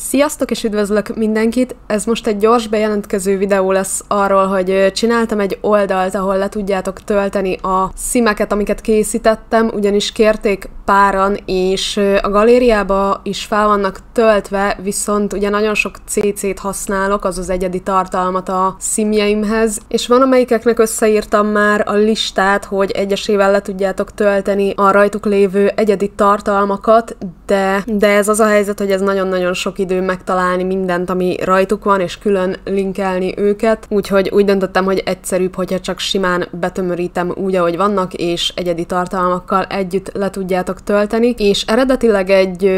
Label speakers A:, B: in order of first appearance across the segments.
A: Sziasztok és üdvözlök mindenkit! Ez most egy gyors bejelentkező videó lesz arról, hogy csináltam egy oldalt, ahol le tudjátok tölteni a szimeket, amiket készítettem, ugyanis kérték páran, és a galériába is fel vannak töltve, viszont ugye nagyon sok CC-t használok, azaz egyedi tartalmat a szimjeimhez, és van amelyikeknek összeírtam már a listát, hogy egyesével le tudjátok tölteni a rajtuk lévő egyedi tartalmakat, de, de ez az a helyzet, hogy ez nagyon-nagyon sok idő megtalálni mindent, ami rajtuk van, és külön linkelni őket, úgyhogy úgy döntöttem, hogy egyszerűbb, hogyha csak simán betömörítem úgy, ahogy vannak, és egyedi tartalmakkal együtt le tudjátok tölteni, és eredetileg egy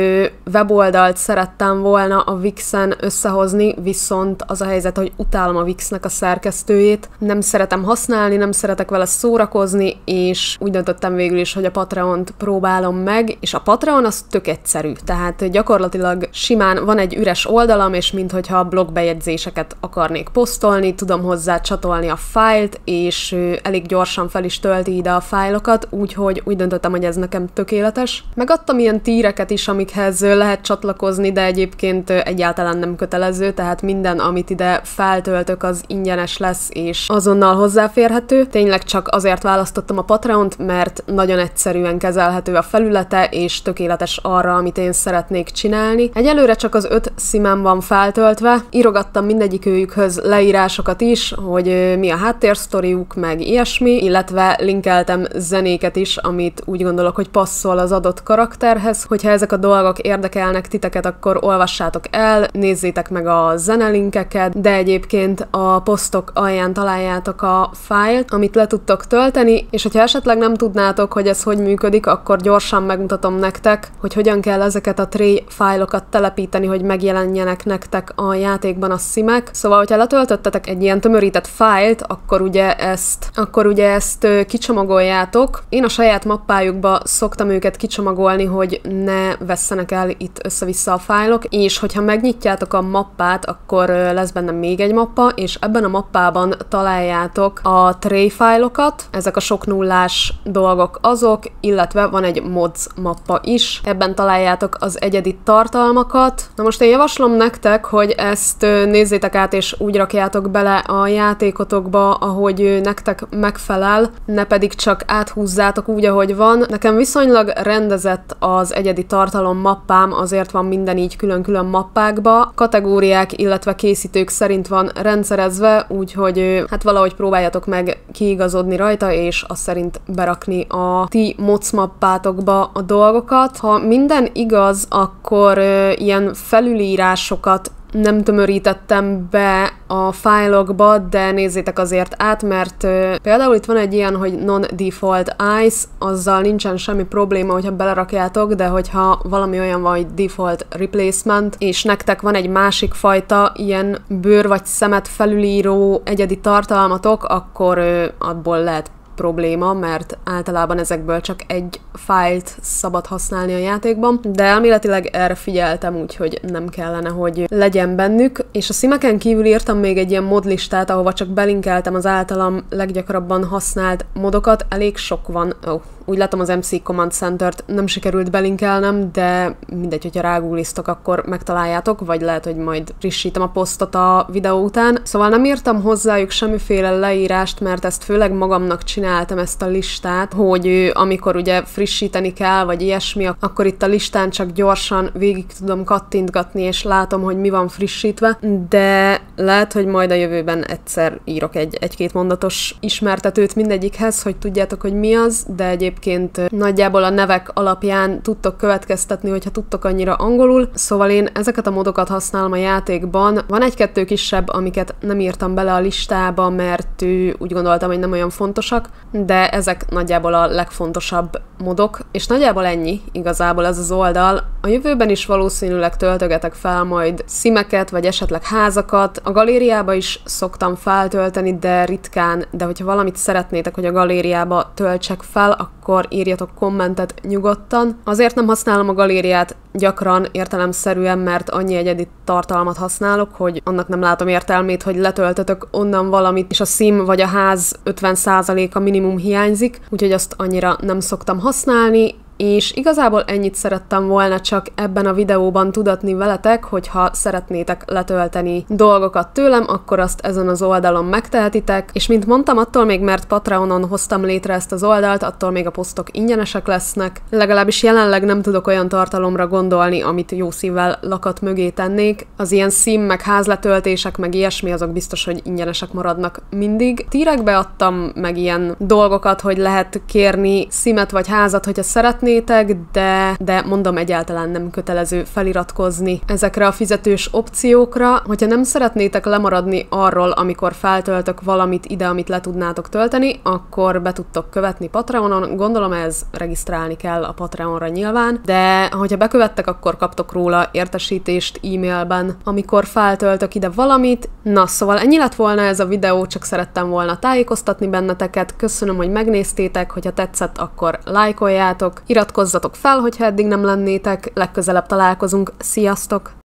A: weboldalt szerettem volna a Wixen összehozni, viszont az a helyzet, hogy utálom a Wixnek a szerkesztőjét, nem szeretem használni, nem szeretek vele szórakozni, és úgy döntöttem végül is, hogy a Patreon-t próbálom meg, és a Patreon az tök egyszerű, tehát gyakorlatilag simán van egy üres oldalam, és minthogyha blogbejegyzéseket akarnék posztolni, tudom hozzá csatolni a fájlt, és elég gyorsan fel is tölti ide a fájlokat, úgyhogy úgy döntöttem, hogy ez nekem tökéletes. Megadtam ilyen tíreket is, amikhez lehet csatlakozni, de egyébként egyáltalán nem kötelező, tehát minden, amit ide feltöltök, az ingyenes lesz, és azonnal hozzáférhető. Tényleg csak azért választottam a Patreon-t, mert nagyon egyszerűen kezelhető a felülete, és tökéletes arra, amit én szeretnék csinálni. Egyelőre csak az öt szimem van feltöltve, írogattam mindegyik őjükhöz leírásokat is, hogy mi a háttérsztoriuk, meg ilyesmi, illetve linkeltem zenéket is, amit úgy gondolok, hogy passzol az adott karakterhez. Hogyha ezek a dolgok érdekelnek titeket, akkor olvassátok el, nézzétek meg a zenelinkeket, de egyébként a posztok alján találjátok a fájlt, amit le tudtok tölteni, és hogyha esetleg nem tudnátok, hogy ez hogy működik, akkor gyorsan megmutatom nektek, hogy hogyan kell ezeket a tray fájlokat telepíteni, hogy megjelenjenek nektek a játékban a szimek. Szóval, hogyha letöltöttetek egy ilyen tömörített fájlt, akkor ugye ezt, akkor ugye ezt kicsomagoljátok. Én a saját mappájukba szoktam őket kicsomagolni, hogy ne vesszenek el itt össze-vissza a fájlok, és hogyha megnyitjátok a mappát, akkor lesz benne még egy mappa, és ebben a mappában találjátok a tray fájlokat, ezek a sok nullás dolgok azok, illetve van egy mods mappa is, ebben találjátok az egyedi tartalmakat. Na most én javaslom nektek, hogy ezt nézzétek át, és úgy rakjátok bele a játékotokba, ahogy nektek megfelel, ne pedig csak áthúzzátok úgy, ahogy van. Nekem viszonylag rendezett az egyedi tartalom mappám, azért van minden így külön-külön mappákba. Kategóriák, illetve készítők szerint van rendszerezve, úgyhogy hát valahogy próbáljatok meg kiigazodni rajta, és azt szerint berakni a ti moc mappátokba a dolgokat. Ha minden igaz, akkor ilyen felülírásokat nem tömörítettem be a fájlokba, de nézzétek azért át, mert például itt van egy ilyen, hogy non-default ice, azzal nincsen semmi probléma, hogyha belerakjátok, de hogyha valami olyan van, hogy default replacement, és nektek van egy másik fajta ilyen bőr vagy szemet felülíró egyedi tartalmatok, akkor abból lehet probléma, mert általában ezekből csak egy fájlt szabad használni a játékban, de elméletileg erre figyeltem, úgyhogy nem kellene, hogy legyen bennük, és a szimeken kívül írtam még egy ilyen modlistát, ahova csak belinkeltem az általam leggyakrabban használt modokat, elég sok van, oh, úgy látom az MC Command Center-t nem sikerült belinkelnem, de mindegy, hogyha rágúlisztok, akkor megtaláljátok, vagy lehet, hogy majd frissítem a posztot a videó után. Szóval nem írtam hozzájuk semmiféle leírást, mert ezt főleg magamnak csináltam ezt a listát, hogy amikor ugye frissíteni kell, vagy ilyesmi, akkor itt a listán csak gyorsan végig tudom kattintgatni, és látom, hogy mi van frissítve, de lehet, hogy majd a jövőben egyszer írok egy, egy-két mondatos ismertetőt mindegyikhez, hogy tudjátok, hogy mi az, de egyébként egyébként nagyjából a nevek alapján tudtok következtetni, hogyha tudtok annyira angolul. Szóval én ezeket a modokat használom a játékban. Van egy-kettő kisebb, amiket nem írtam bele a listába, mert úgy gondoltam, hogy nem olyan fontosak, de ezek nagyjából a legfontosabb modok, és nagyjából ennyi igazából ez az oldal. A jövőben is valószínűleg töltögetek fel majd szimeket, vagy esetleg házakat. A galériába is szoktam feltölteni, de ritkán, de hogyha valamit szeretnétek, hogy a galériába töltsek fel, akkor írjatok kommentet nyugodtan. Azért nem használom a galériát gyakran értelemszerűen, mert annyi egyedi tartalmat használok, hogy annak nem látom értelmét, hogy letöltötök onnan valamit, és a szim vagy a ház 50%-a minimum hiányzik, úgyhogy azt annyira nem szoktam használni, és igazából ennyit szerettem volna csak ebben a videóban tudatni veletek, hogyha szeretnétek letölteni dolgokat tőlem, akkor azt ezen az oldalon megtehetitek, és mint mondtam, attól még, mert Patreonon hoztam létre ezt az oldalt, attól még a posztok ingyenesek lesznek. Legalábbis jelenleg nem tudok olyan tartalomra gondolni, amit jó szívvel lakat mögé tennék. Az ilyen szím, meg házletöltések, meg ilyesmi, azok biztos, hogy ingyenesek maradnak mindig. Tírekbe adtam meg ilyen dolgokat, hogy lehet kérni szímet vagy házat, hogyha szeretnétek, de, de mondom, egyáltalán nem kötelező feliratkozni ezekre a fizetős opciókra. Hogyha nem szeretnétek lemaradni arról, amikor feltöltök valamit ide, amit le tudnátok tölteni, akkor be tudtok követni Patreonon. Gondolom ez regisztrálni kell a Patreonra nyilván, de hogyha bekövettek, akkor kaptok róla értesítést e-mailben, amikor feltöltök ide valamit. Na, szóval ennyi lett volna ez a videó, csak szerettem volna tájékoztatni benneteket. Köszönöm, hogy megnéztétek, hogyha tetszett, akkor lájkoljátok, iratkozzatok fel, hogyha eddig nem lennétek, legközelebb találkozunk. Sziasztok!